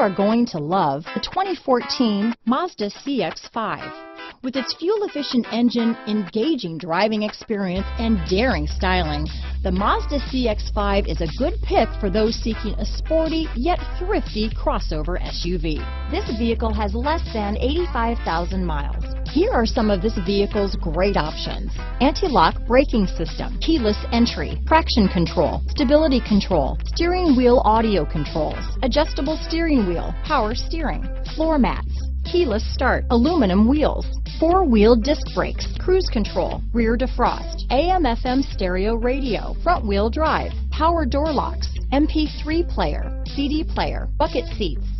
are going to love the 2014 Mazda CX-5. With its fuel-efficient engine, engaging driving experience, and daring styling, the Mazda CX-5 is a good pick for those seeking a sporty yet thrifty crossover SUV. This vehicle has less than 85,000 miles. Here are some of this vehicle's great options. Anti-lock braking system, keyless entry, traction control, stability control, steering wheel audio controls, adjustable steering wheel, power steering, floor mats, keyless start, aluminum wheels, four-wheel disc brakes, cruise control, rear defrost, AM FM stereo radio, front wheel drive, power door locks, MP3 player, CD player, bucket seats.